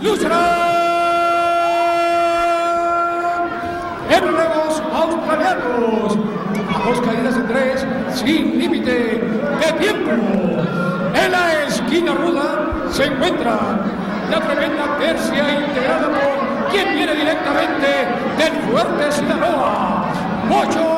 lucharán en relevos australianos. A dos caídas de tres, sin límite de tiempo. En la esquina ruda se encuentra la tremenda tercia integrada por quien viene directamente del fuerte Sinaloa, Mocho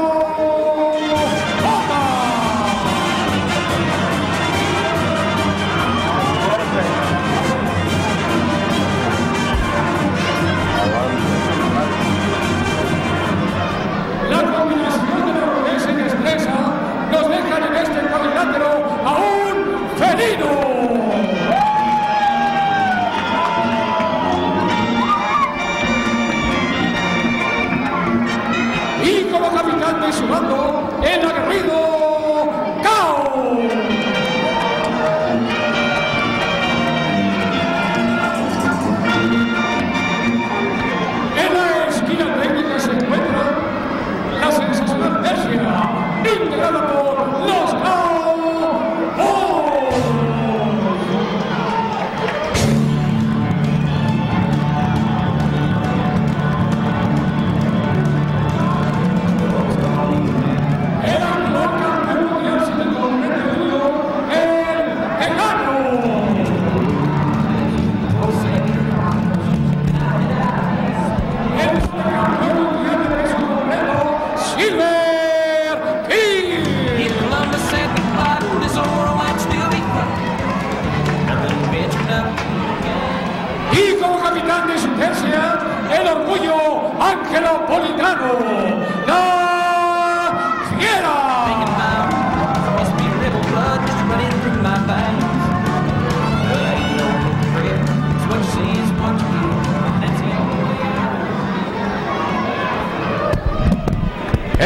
it.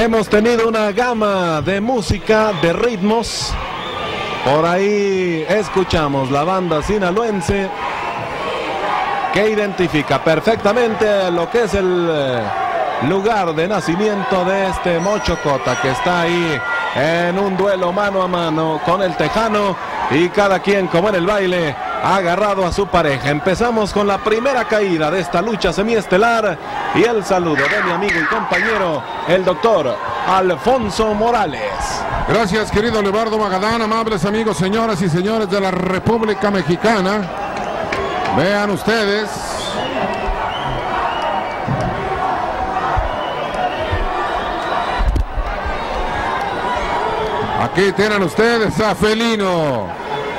Hemos tenido una gama de música, de ritmos. Por ahí escuchamos la banda sinaloense que identifica perfectamente lo que es el eh, lugar de nacimiento de este Mochocota que está ahí en un duelo mano a mano con el Tejano y cada quien como en el baile ha agarrado a su pareja. Empezamos con la primera caída de esta lucha semiestelar y el saludo de mi amigo y compañero el doctor Alfonso Morales. Gracias, querido Leonardo Magadán, amables amigos, señoras y señores de la República Mexicana. Vean ustedes. Aquí tienen ustedes a Felino,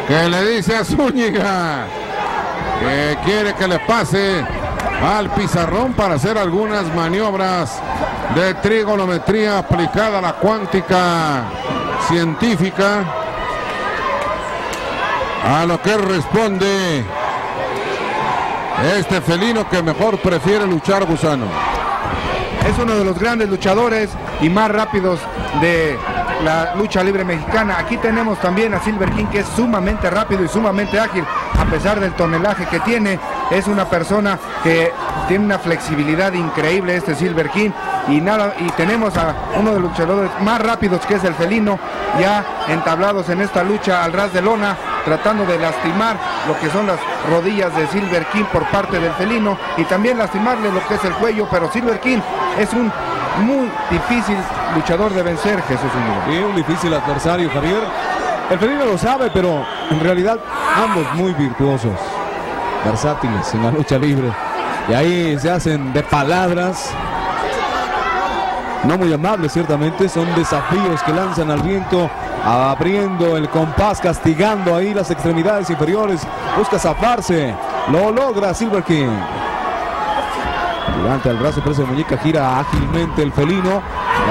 que le dice a Zúñiga que quiere que le pase al pizarrón para hacer algunas maniobras de trigonometría aplicada a la cuántica científica. A lo que responde este felino que mejor prefiere luchar gusano. Es uno de los grandes luchadores y más rápidos de la lucha libre mexicana. Aquí tenemos también a Silver King que es sumamente rápido y sumamente ágil. A pesar del tonelaje que tiene, es una persona que tiene una flexibilidad increíble este Silver King. Y nada, y tenemos a uno de los luchadores más rápidos que es el felino, ya entablados en esta lucha al ras de lona, tratando de lastimar lo que son las rodillas de Silver King por parte del felino y también lastimarle lo que es el cuello, pero Silver King es un muy difícil luchador de vencer, Jesús Zúñiga. Y un difícil adversario, Javier. El felino lo sabe, pero en realidad ambos muy virtuosos, versátiles en la lucha libre. Y ahí se hacen de palabras, no muy amables ciertamente, son desafíos que lanzan al viento, abriendo el compás, castigando ahí las extremidades inferiores, busca zafarse, lo logra Silver King. Levanta el brazo, presa de muñeca, gira ágilmente el felino.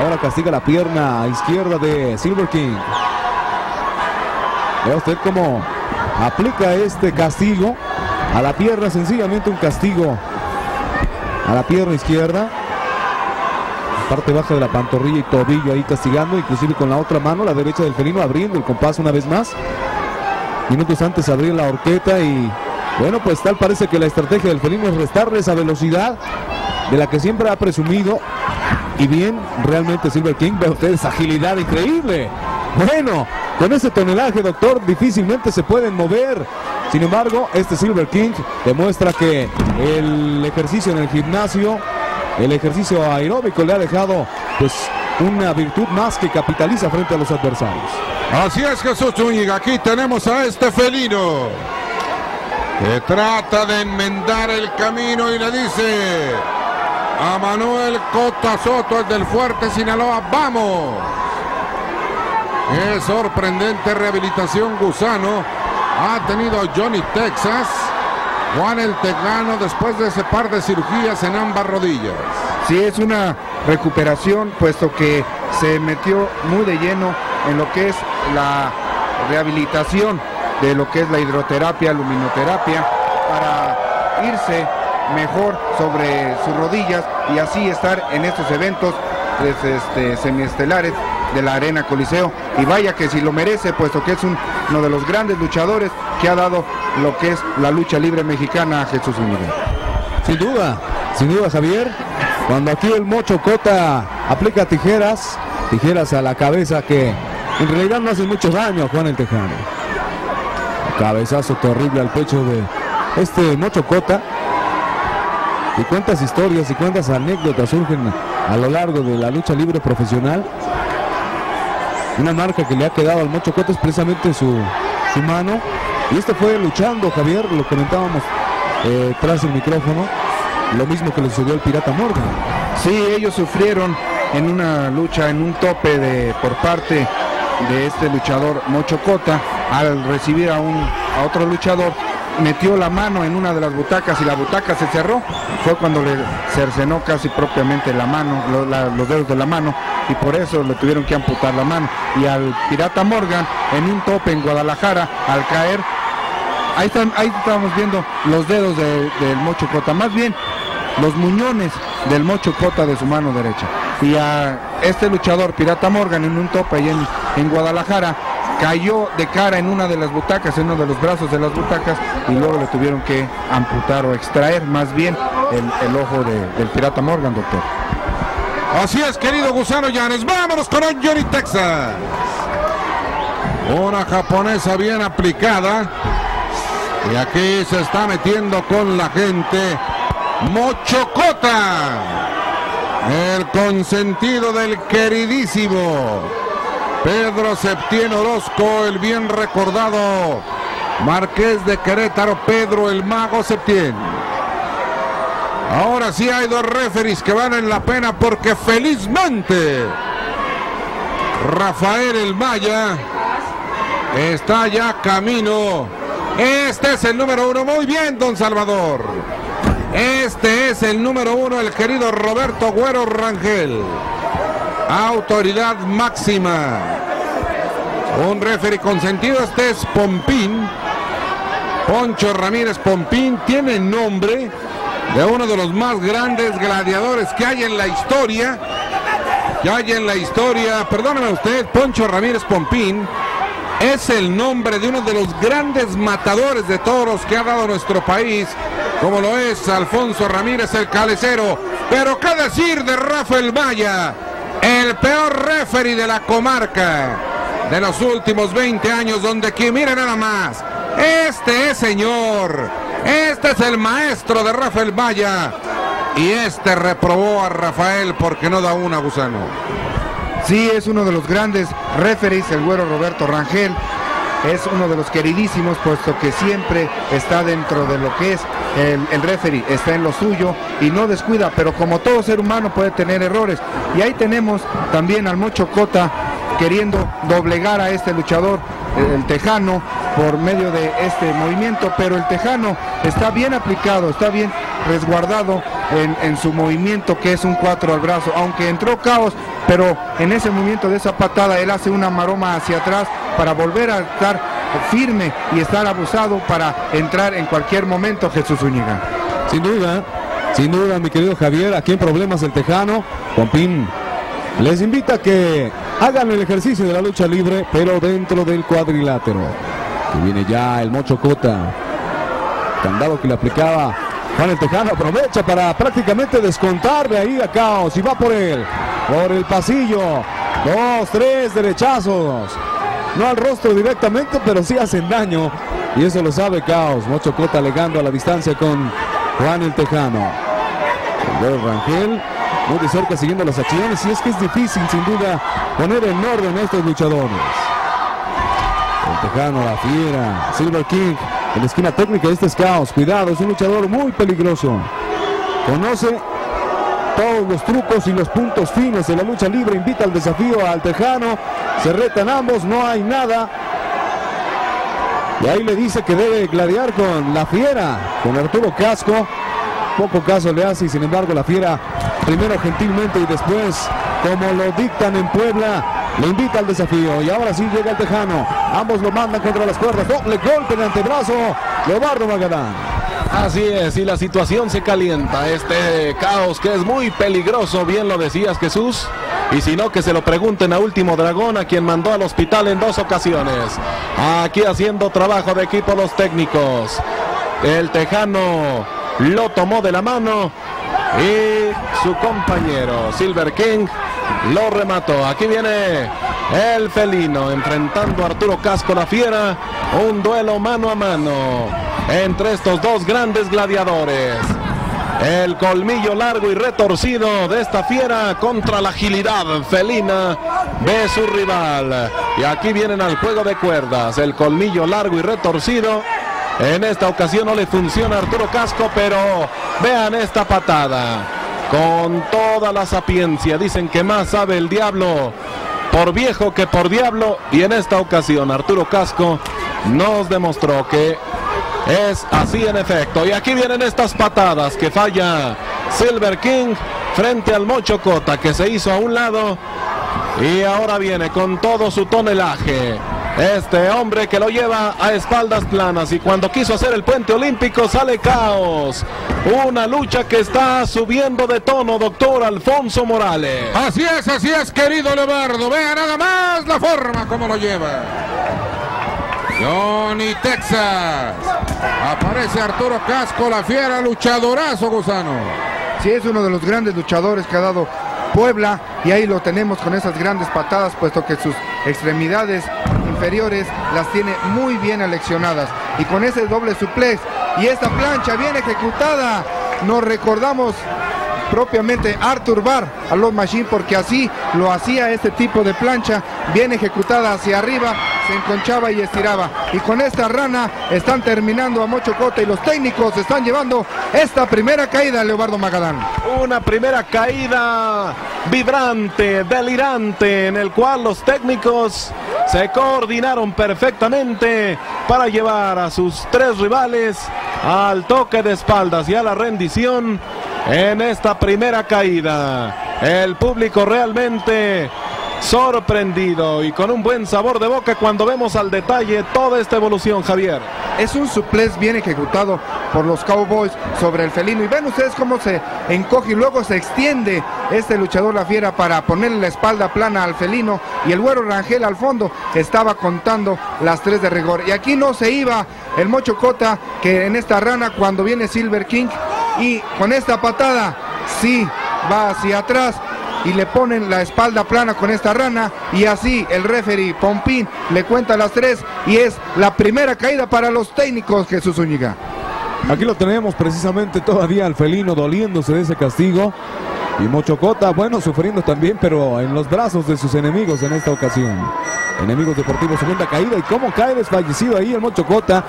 Ahora castiga la pierna izquierda de Silver King. Vea usted cómo aplica este castigo a la pierna, sencillamente un castigo a la pierna izquierda. Parte baja de la pantorrilla y tobillo ahí castigando, inclusive con la otra mano, la derecha del felino, abriendo el compás una vez más. Minutos antes abrir la horqueta y bueno, pues tal parece que la estrategia del felino es restarle esa velocidad de la que siempre ha presumido. Y bien, realmente Silver King, ve ustedes agilidad increíble. Bueno, con ese tonelaje, doctor, difícilmente se pueden mover. Sin embargo, este Silver King demuestra que el ejercicio en el gimnasio, el ejercicio aeróbico le ha dejado pues una virtud más que capitaliza frente a los adversarios. Así es Jesús Zúñiga, aquí tenemos a este felino que trata de enmendar el camino y le dice a Manuel Cota Soto, el del Fuerte Sinaloa, vamos. Qué sorprendente rehabilitación gusano ha tenido Johnny Texas. Juan el Tejano después de ese par de cirugías en ambas rodillas. Sí, es una recuperación, puesto que se metió muy de lleno en lo que es la rehabilitación de lo que es la hidroterapia, luminoterapia, para irse mejor sobre sus rodillas y así estar en estos eventos pues, este, semiestelares de la Arena Coliseo. Y vaya que si lo merece, puesto que es un- uno de los grandes luchadores que ha dado lo que es la lucha libre mexicana Jesús Zúñiga. Sin duda, sin duda Javier, cuando aquí el Mocho Cota aplica tijeras, tijeras a la cabeza que en realidad no hacen mucho daño a Juan el Tejano. Cabezazo terrible al pecho de este Mocho Cota. Y cuántas historias y cuántas anécdotas surgen a lo largo de la lucha libre profesional. Una marca que le ha quedado al Mocho Cota es precisamente su mano. Y este fue luchando, Javier, lo comentábamos eh, tras el micrófono. Lo mismo que le sucedió al Pirata Morgan. Sí, ellos sufrieron en una lucha, en un tope de por parte de este luchador Mocho Cota al recibir a un a otro luchador metió la mano en una de las butacas y la butaca se cerró fue cuando le cercenó casi propiamente la mano la- los dedos de la mano y por eso le tuvieron que amputar la mano y al pirata Morgan en un tope en Guadalajara al caer ahí están ahí estamos viendo los dedos de- del Mocho Cota más bien los muñones del Mocho Cota de su mano derecha. Y a este luchador, Pirata Morgan, en un tope ahí en, en Guadalajara, cayó de cara en una de las butacas, en uno de los brazos de las butacas, y luego le tuvieron que amputar o extraer más bien el, el ojo de- del Pirata Morgan, doctor. Así es, querido Gusano Llanes. Vámonos con Johnny Texas. Una japonesa bien aplicada. Y aquí se está metiendo con la gente. Mochocota. El consentido del queridísimo Pedro Septién Orozco, el bien recordado Marqués de Querétaro, Pedro el Mago Septién. Ahora sí hay dos referees que valen la pena porque felizmente Rafael El Maya está ya camino. Este es el número uno. Muy bien, don Salvador. Este es el número uno, el querido Roberto Güero Rangel. Autoridad máxima. Un referee consentido. Este es Pompín. Poncho Ramírez Pompín tiene nombre de uno de los más grandes gladiadores que hay en la historia. Que hay en la historia. Perdóneme usted, Poncho Ramírez Pompín es el nombre de uno de los grandes matadores de toros que ha dado nuestro país, como lo es Alfonso Ramírez el Calecero. Pero qué decir de Rafael Maya, el peor referee de la comarca de los últimos 20 años, donde aquí, mire nada más, este es señor, este es el maestro de Rafael Maya, y este reprobó a Rafael porque no da una gusano. Sí, es uno de los grandes referees, el güero Roberto Rangel. Es uno de los queridísimos, puesto que siempre está dentro de lo que es el, el referee, está en lo suyo y no descuida, pero como todo ser humano puede tener errores. Y ahí tenemos también al Mocho Cota queriendo doblegar a este luchador, el, el Tejano, por medio de este movimiento, pero el Tejano está bien aplicado, está bien resguardado en, en su movimiento que es un 4 al brazo, aunque entró caos, pero en ese movimiento de esa patada él hace una maroma hacia atrás para volver a estar firme y estar abusado para entrar en cualquier momento Jesús Zúñiga. Sin duda, sin duda, mi querido Javier, aquí en Problemas el Tejano, Pompín les invita a que hagan el ejercicio de la lucha libre, pero dentro del cuadrilátero. Que viene ya el Mocho Cota. Candado que le aplicaba Juan el Tejano. Aprovecha para prácticamente descontarle ahí a Caos y va por él. Por el pasillo. Dos, tres derechazos. No al rostro directamente, pero sí hacen daño Y eso lo sabe Caos. Mocho Cota alegando a la distancia con Juan el Tejano. El Rangel muy de cerca siguiendo las acciones. Y es que es difícil, sin duda, poner en orden a estos luchadores. Tejano, la fiera, Silver King. En la esquina técnica este es Caos. Cuidado, es un luchador muy peligroso. Conoce todos los trucos y los puntos fines de la lucha libre. Invita al desafío al Tejano. Se retan ambos, no hay nada. Y ahí le dice que debe gladiar con la fiera, con Arturo Casco. Poco caso le hace y sin embargo la fiera primero gentilmente y después, como lo dictan en Puebla, le invita al desafío. Y ahora sí llega el Tejano. Ambos lo mandan contra las cuerdas. Doble golpe de antebrazo. Leobardo Magadán. Así es, y la situación se calienta. Este caos que es muy peligroso, bien lo decías Jesús. Y si no, que se lo pregunten a Último Dragón, a quien mandó al hospital en dos ocasiones. Aquí haciendo trabajo de equipo los técnicos. El Tejano lo tomó de la mano y su compañero Silver King lo remató. Aquí viene el felino enfrentando a Arturo Casco la fiera. Un duelo mano a mano entre estos dos grandes gladiadores. El colmillo largo y retorcido de esta fiera contra la agilidad felina de su rival. Y aquí vienen al juego de cuerdas. El colmillo largo y retorcido. En esta ocasión no le funciona a Arturo Casco, pero vean esta patada. Con toda la sapiencia. Dicen que más sabe el diablo por viejo que por diablo. Y en esta ocasión Arturo Casco nos demostró que es así en efecto. Y aquí vienen estas patadas que falla Silver King frente al Mocho Cota que se hizo a un lado. Y ahora viene con todo su tonelaje. Este hombre que lo lleva a espaldas planas y cuando quiso hacer el puente olímpico sale caos. Una lucha que está subiendo de tono, doctor Alfonso Morales. Así es, así es, querido Leobardo. Vea nada más la forma como lo lleva. Johnny Texas. Aparece Arturo Casco, la fiera, luchadorazo, gusano. Sí, es uno de los grandes luchadores que ha dado Puebla y ahí lo tenemos con esas grandes patadas, puesto que sus extremidades inferiores las tiene muy bien aleccionadas. Y con ese doble suplex y esta plancha bien ejecutada, nos recordamos propiamente Arthur Bar a los Machine porque así lo hacía este tipo de plancha bien ejecutada hacia arriba se enconchaba y estiraba y con esta rana están terminando a Mocho Cota y los técnicos están llevando esta primera caída Leobardo Magadán Una primera caída vibrante, delirante, en el cual los técnicos se coordinaron perfectamente para llevar a sus tres rivales al toque de espaldas y a la rendición en esta primera caída. El público realmente sorprendido y con un buen sabor de boca cuando vemos al detalle toda esta evolución, Javier. es un suplex bien ejecutado por los Cowboys sobre el felino. Y ven ustedes cómo se encoge y luego se extiende este luchador la fiera para ponerle la espalda plana al felino. Y el güero Rangel al fondo estaba contando las tres de rigor. Y aquí no se iba el Mocho Cota que en esta rana cuando viene Silver King y con esta patada sí va hacia atrás y le ponen la espalda plana con esta rana y así el referee Pompín le cuenta las tres y es la primera caída para los técnicos Jesús Zúñiga. Aquí lo tenemos precisamente todavía al felino doliéndose de ese castigo. Y Mochocota, bueno, sufriendo también, pero en los brazos de sus enemigos en esta ocasión. Enemigos deportivos, segunda caída. ¿Y cómo cae desfallecido ahí el Mochocota?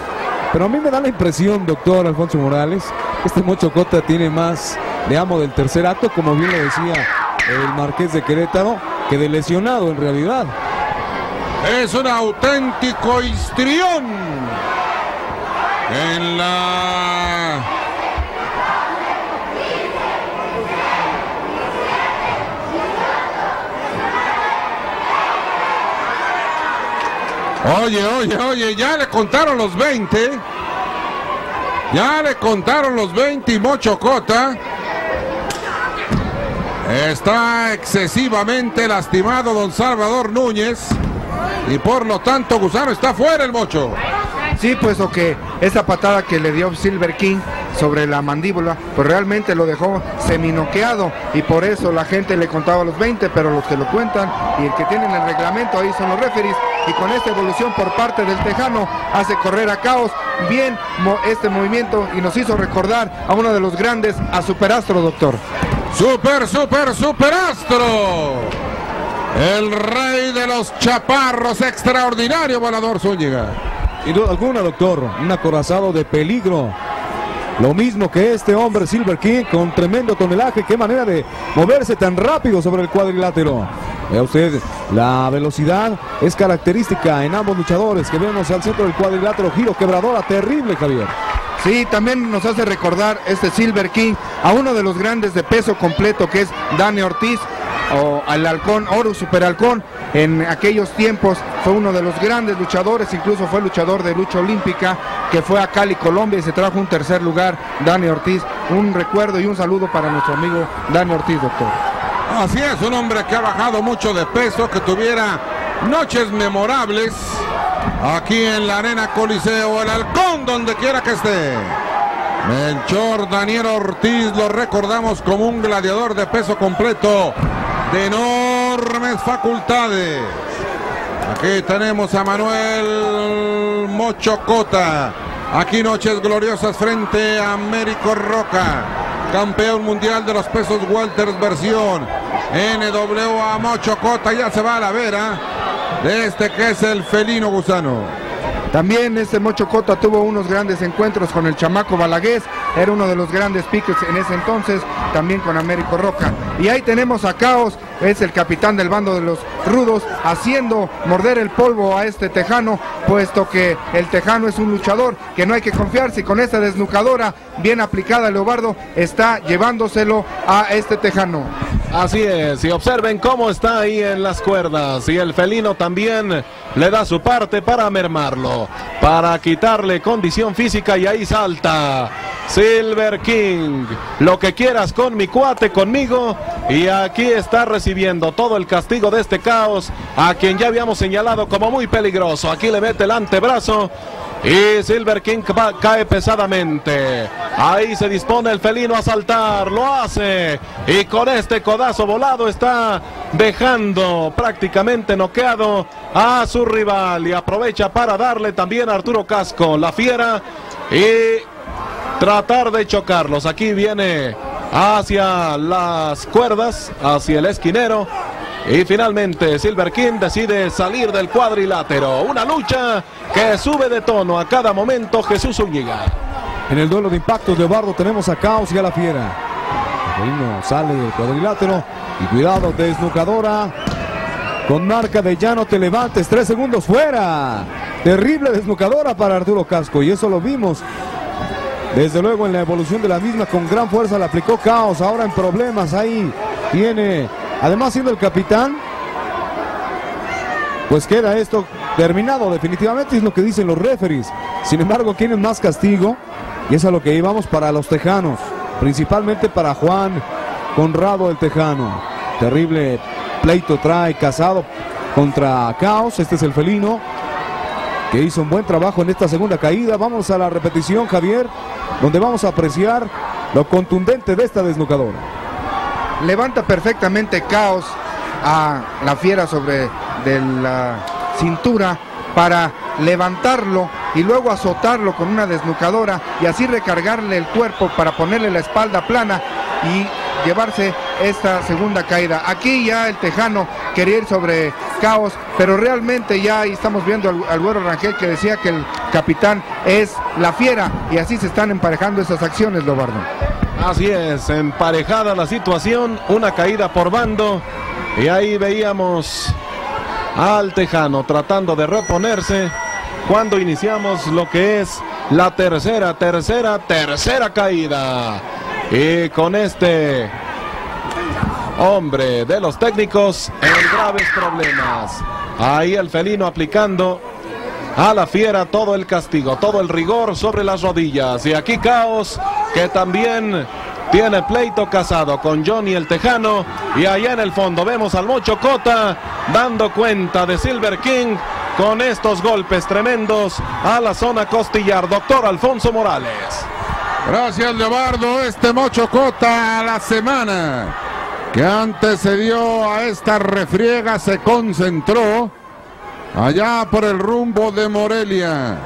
Pero a mí me da la impresión, doctor Alfonso Morales, este Mochocota tiene más de amo del tercer acto, como bien lo decía el Marqués de Querétaro, que de lesionado en realidad. Es un auténtico histrión. En la... Oye, oye, oye, ya le contaron los 20. Ya le contaron los 20 y Mochocota. Está excesivamente lastimado don Salvador Núñez. Y por lo tanto, Gusano está fuera el mocho. Sí, puesto que esa patada que le dio Silver King sobre la mandíbula, pues realmente lo dejó seminoqueado y por eso la gente le contaba los 20, pero los que lo cuentan y el que tienen el reglamento ahí son los referees, y con esta evolución por parte del Tejano hace correr a Caos bien este movimiento y nos hizo recordar a uno de los grandes, a Superastro, doctor. Super, super, superastro. El rey de los chaparros, extraordinario volador Zúñiga. Sin duda alguna, doctor, un acorazado de peligro. Lo mismo que este hombre Silver King con tremendo tonelaje. Qué manera de moverse tan rápido sobre el cuadrilátero. Vea usted, la velocidad es característica en ambos luchadores que vemos al centro del cuadrilátero. Giro quebradora terrible, Javier. Sí, también nos hace recordar este Silver King a uno de los grandes de peso completo que es Dani Ortiz o al halcón, Oro Super Halcón. En aquellos tiempos fue uno de los grandes luchadores, incluso fue luchador de lucha olímpica que fue a Cali, Colombia y se trajo un tercer lugar, Dani Ortiz. Un recuerdo y un saludo para nuestro amigo Dani Ortiz, doctor. Así es, un hombre que ha bajado mucho de peso, que tuviera noches memorables aquí en la Arena Coliseo, el Halcón, donde quiera que esté. Melchor Daniel Ortiz lo recordamos como un gladiador de peso completo, de enormes facultades. Aquí tenemos a Manuel Mochocota. Aquí noches gloriosas frente a Américo Roca, campeón mundial de los pesos Walters versión NWA Mochocota. Ya se va a la vera de este que es el felino gusano. También este Mocho Cota tuvo unos grandes encuentros con el chamaco Balagués, era uno de los grandes piques en ese entonces, también con Américo Roca. Y ahí tenemos a Caos, es el capitán del bando de los rudos, haciendo morder el polvo a este tejano, puesto que el tejano es un luchador que no hay que confiarse y con esta desnucadora bien aplicada Leobardo está llevándoselo a este tejano. Así es, y observen cómo está ahí en las cuerdas. Y el felino también le da su parte para mermarlo, para quitarle condición física y ahí salta. Silver King, lo que quieras con mi cuate, conmigo. Y aquí está recibiendo todo el castigo de este caos, a quien ya habíamos señalado como muy peligroso. Aquí le mete el antebrazo. Y Silver King cae pesadamente. Ahí se dispone el felino a saltar. Lo hace. Y con este codazo volado está dejando prácticamente noqueado a su rival. Y aprovecha para darle también a Arturo Casco, la fiera. Y tratar de chocarlos. Aquí viene hacia las cuerdas, hacia el esquinero. Y finalmente Silver King decide salir del cuadrilátero. Una lucha que sube de tono a cada momento Jesús Zúñiga. En el duelo de impactos de tenemos a Caos y a la Fiera. Felino sale del cuadrilátero y cuidado, desnucadora. Con marca de ya no te levantes, tres segundos fuera. Terrible desnucadora para Arturo Casco y eso lo vimos. Desde luego en la evolución de la misma con gran fuerza la aplicó Caos, ahora en problemas ahí tiene, además siendo el capitán, pues queda esto terminado definitivamente, es lo que dicen los referees. Sin embargo, tienen más castigo y es a lo que íbamos para los tejanos, principalmente para Juan Conrado el Tejano. Terrible pleito trae casado contra Caos, este es el felino que hizo un buen trabajo en esta segunda caída. Vamos a la repetición, Javier, donde vamos a apreciar lo contundente de esta desnucadora. Levanta perfectamente Caos a la fiera sobre de la cintura para levantarlo y luego azotarlo con una desnucadora y así recargarle el cuerpo para ponerle la espalda plana y llevarse esta segunda caída. Aquí ya el Tejano quería ir sobre Caos, pero realmente ya estamos viendo al, al güero Rangel que decía que el capitán es la fiera y así se están emparejando esas acciones, Lobardo. Así es, emparejada la situación, una caída por bando. Y ahí veíamos al Tejano tratando de reponerse cuando iniciamos lo que es la tercera, tercera, tercera caída. Y con este hombre de los técnicos en graves problemas. Ahí el felino aplicando a la fiera todo el castigo, todo el rigor sobre las rodillas. Y aquí Caos, que también tiene pleito casado con Johnny el Tejano. Y allá en el fondo vemos al Mocho Cota dando cuenta de Silver King con estos golpes tremendos a la zona costillar. Doctor Alfonso Morales. Gracias, Leobardo. Este Mocho Cota a la semana que antecedió a esta refriega se concentró allá por el rumbo de Morelia.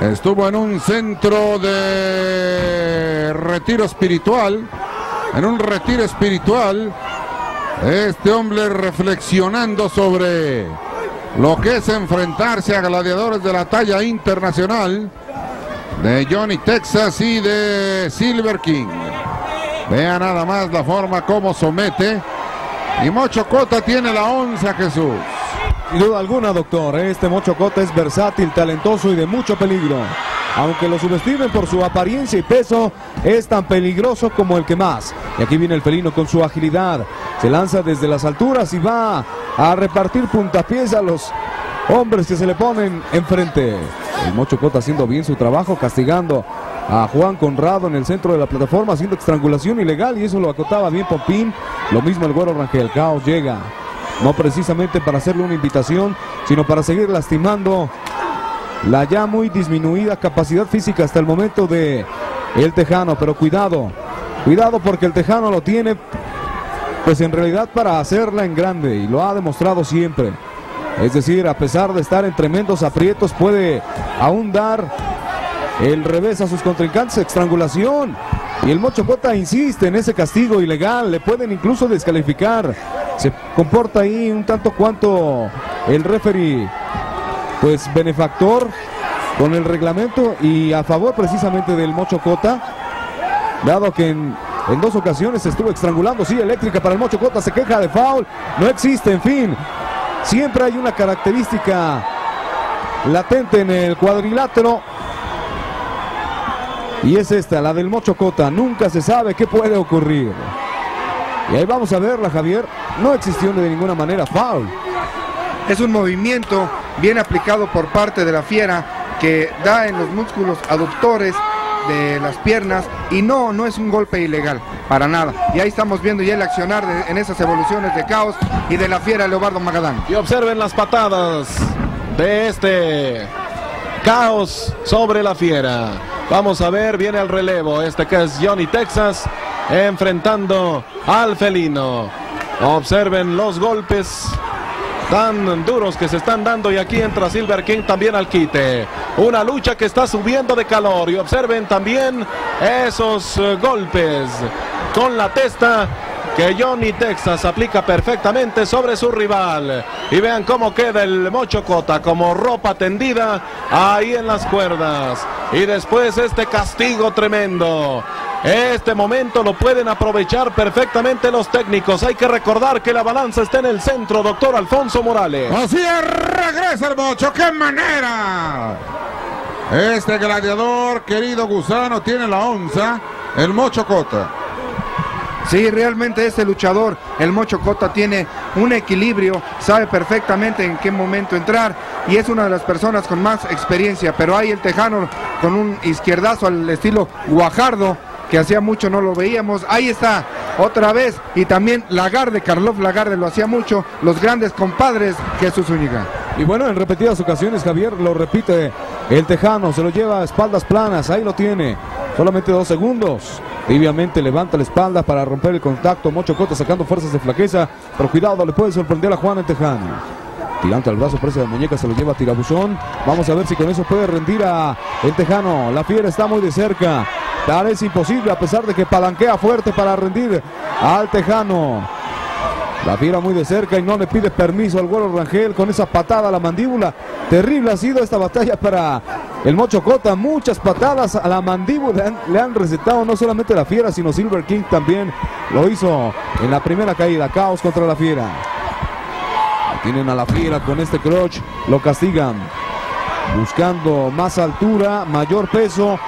Estuvo en un centro de retiro espiritual, en un retiro espiritual. Este hombre reflexionando sobre lo que es enfrentarse a gladiadores de la talla internacional de Johnny Texas y de Silver King. Vea nada más la forma como somete. Y Mocho Cota tiene la onza, Jesús. Sin duda alguna, doctor, este Mocho Cota es versátil, talentoso y de mucho peligro. Aunque lo subestimen por su apariencia y peso, es tan peligroso como el que más. Y aquí viene el felino con su agilidad. Se lanza desde las alturas y va a repartir puntapiés a los hombres que se le ponen enfrente. El Mocho Cota haciendo bien su trabajo, castigando a Juan Conrado en el centro de la plataforma, haciendo estrangulación ilegal y eso lo acotaba bien Popín. Lo mismo el güero Rangel. Caos llega. No precisamente para hacerle una invitación, sino para seguir lastimando la ya muy disminuida capacidad física hasta el momento de el Tejano. Pero cuidado, cuidado porque el Tejano lo tiene pues en realidad para hacerla en grande y lo ha demostrado siempre. Es decir, a pesar de estar en tremendos aprietos, puede aún dar el revés a sus contrincantes, estrangulación. Y el Mocho Cota insiste en ese castigo ilegal, le pueden incluso descalificar. Se comporta ahí un tanto cuanto el referee, pues benefactor con el reglamento y a favor precisamente del Mocho Cota, dado que en, dos ocasiones estuvo estrangulando, sí, eléctrica para el Mocho Cota, se queja de foul, no existe, en fin. Siempre hay una característica latente en el cuadrilátero y es esta, la del Mocho Cota. Nunca se sabe qué puede ocurrir. Y ahí vamos a verla, Javier. No existió de ninguna manera foul. Es un movimiento bien aplicado por parte de la fiera que da en los músculos aductores de las piernas y no, no es un golpe ilegal, para nada. Y ahí estamos viendo ya el accionar de- en esas evoluciones de caos y de la fiera Leobardo Magadán. Y observen las patadas de este caos sobre la fiera. Vamos a ver, viene el relevo. Este que es Johnny Texas enfrentando al felino. Observen los golpes tan duros que se están dando y aquí entra Silver King también al quite. Una lucha que está subiendo de calor y observen también esos eh, golpes con la testa que Johnny Texas aplica perfectamente sobre su rival. Y vean cómo queda el Mocho Cota como ropa tendida ahí en las cuerdas. Y después este castigo tremendo. Este momento lo pueden aprovechar perfectamente los técnicos. Hay que recordar que la balanza está en el centro, doctor Alfonso Morales. Así es, regresa el mocho, qué manera. Este gladiador, querido gusano, tiene la onza, el mocho cota. Sí, realmente este luchador, el Mocho Cota, tiene un equilibrio, sabe perfectamente en qué momento entrar y es una de las personas con más experiencia. Pero hay el Tejano con un izquierdazo al estilo Guajardo, que hacía mucho no lo veíamos. Ahí está, otra vez. Y también Lagarde, Karloff Lagarde lo hacía mucho. Los grandes compadres Jesús Zúñiga. Y bueno, en repetidas ocasiones Javier lo repite el Tejano, se lo lleva a espaldas planas, ahí lo tiene, solamente dos segundos. Tibiamente levanta la espalda para romper el contacto, Mocho Cota sacando fuerzas de flaqueza, pero cuidado, le puede sorprender a Juan el Tejano. Tirante al brazo, presa de muñeca, se lo lleva a Tirabuzón. Vamos a ver si con eso puede rendir a el Tejano. La fiera está muy de cerca. Parece imposible a pesar de que palanquea fuerte para rendir al Tejano. La fiera muy de cerca y no le pide permiso al güero Rangel con esa patada a la mandíbula. Terrible ha sido esta batalla para el Mocho Cota. Muchas patadas a la mandíbula le han recetado no solamente la fiera, sino Silver King también lo hizo en la primera caída. Caos contra la fiera. Tienen a la fiera con este clutch. Lo castigan. Buscando más altura, mayor peso.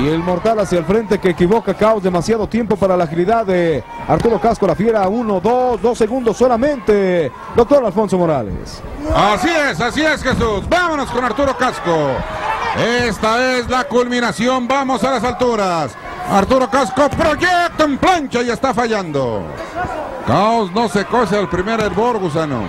Y el mortal hacia el frente que equivoca Caos. Demasiado tiempo para la agilidad de Arturo Casco. La fiera. Uno, dos, dos segundos solamente. Doctor Alfonso Morales. Así es, así es Jesús. Vámonos con Arturo Casco. Esta es la culminación. Vamos a las alturas. Arturo Casco proyecta en plancha y está fallando. Caos no se cose al primer hervor, gusano.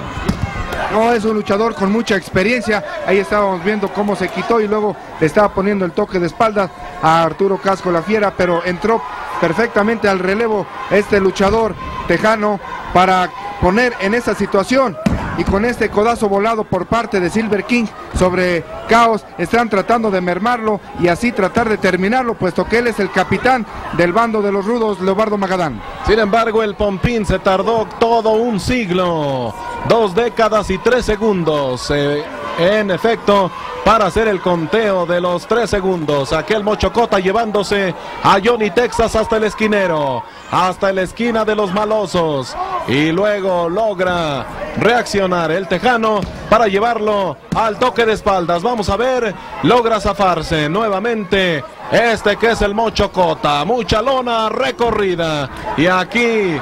No, es un luchador con mucha experiencia. Ahí estábamos viendo cómo se quitó y luego le estaba poniendo el toque de espalda a Arturo Casco la Fiera, pero entró perfectamente al relevo este luchador tejano para poner en esa situación y con este codazo volado por parte de Silver King sobre Caos están tratando de mermarlo y así tratar de terminarlo puesto que él es el capitán del bando de los rudos Leobardo Magadán. Sin embargo, el Pompín se tardó todo un siglo, dos décadas y tres segundos. eh, en efecto, para hacer el conteo de los tres segundos. Aquel Mochocota llevándose a Johnny Texas hasta el esquinero, hasta la esquina de los malosos. Y luego logra reaccionar el Tejano para llevarlo al toque de espaldas. Vamos a ver, logra zafarse nuevamente. Este que es el Mochocota, mucha lona recorrida. Y aquí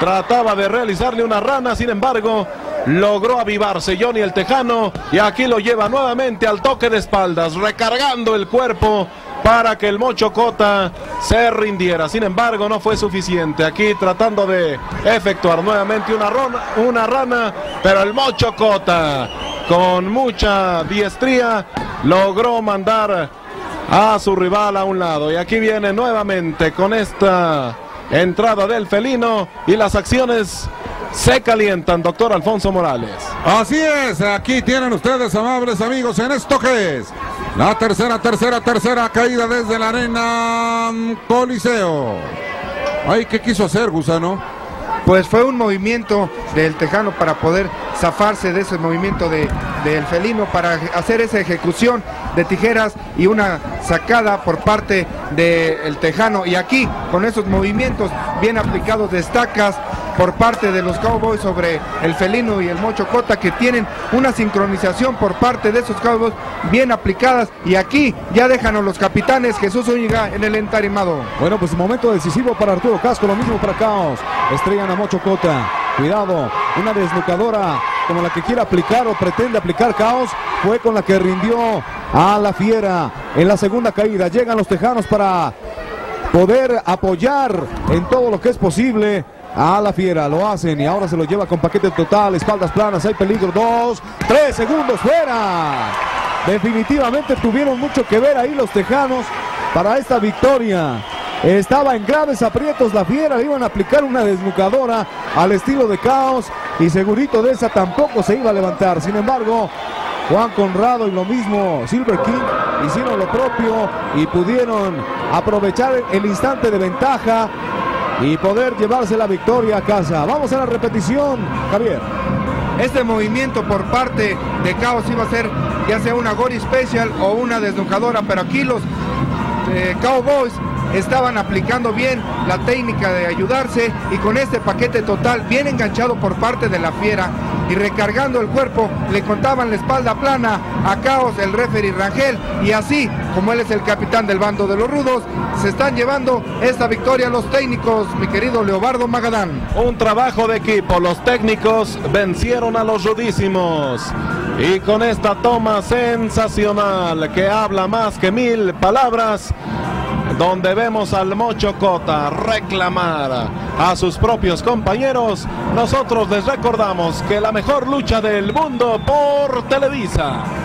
trataba de realizarle una rana, sin embargo, logró avivarse Johnny el Tejano y aquí lo lleva nuevamente al toque de espaldas, recargando el cuerpo para que el Mochocota se rindiera. Sin embargo, no fue suficiente. Aquí tratando de efectuar nuevamente una, una rana, pero el Mochocota con mucha diestría logró mandar a su rival a un lado. Y aquí viene nuevamente con esta entrada del felino y las acciones se calientan, doctor Alfonso Morales. Así es, aquí tienen ustedes, amables amigos, en esto que es la tercera, tercera, tercera caída desde la arena Coliseo. Ay, ¿qué quiso hacer, Gusano? Pues fue un movimiento del Tejano para poder zafarse de ese movimiento de, del felino, para hacer esa ejecución de tijeras y una sacada por parte del Tejano. Y aquí, con esos movimientos bien aplicados de estacas por parte de los Cowboys sobre el felino y el Mocho Cota, que tienen una sincronización por parte de esos Cowboys bien aplicadas. Y aquí ya dejan a los capitanes Jesús Úñiga en el entarimado. Bueno, pues momento decisivo para Arturo Casco, lo mismo para Caos. Estrellan a Mocho Cota. Cuidado, una desnucadora como la que quiere aplicar o pretende aplicar Caos fue con la que rindió a la fiera en la segunda caída. Llegan los tejanos para poder apoyar en todo lo que es posible a la fiera. Lo hacen y ahora se lo lleva con paquete total, espaldas planas, hay peligro. Dos, tres segundos fuera. Definitivamente tuvieron mucho que ver ahí los tejanos para esta victoria. Estaba en graves aprietos la fiera, iban a aplicar una desnucadora al estilo de caos y segurito de esa tampoco se iba a levantar. Sin embargo, Juan Conrado y lo mismo Silver King hicieron lo propio y pudieron aprovechar el instante de ventaja y poder llevarse la victoria a casa. Vamos a la repetición, Javier. Este movimiento por parte de Caos iba a ser ya sea una Gori Special o una desnucadora, pero aquí los eh, Cowboys estaban aplicando bien la técnica de ayudarse y con este paquete total bien enganchado por parte de la fiera y recargando el cuerpo le contaban la espalda plana a Caos el referee Rangel y así como él es el capitán del bando de los rudos se están llevando esta victoria los técnicos mi querido Leobardo Magadán Un trabajo de equipo, los técnicos vencieron a los rudísimos. Y con esta toma sensacional que habla más que mil palabras, donde vemos al Mocho Cota reclamar a sus propios compañeros, nosotros les recordamos que la mejor lucha del mundo por Televisa